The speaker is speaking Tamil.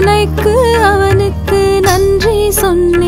துணைக்கு அவனுக்கு நன்றி சொன்னேன்.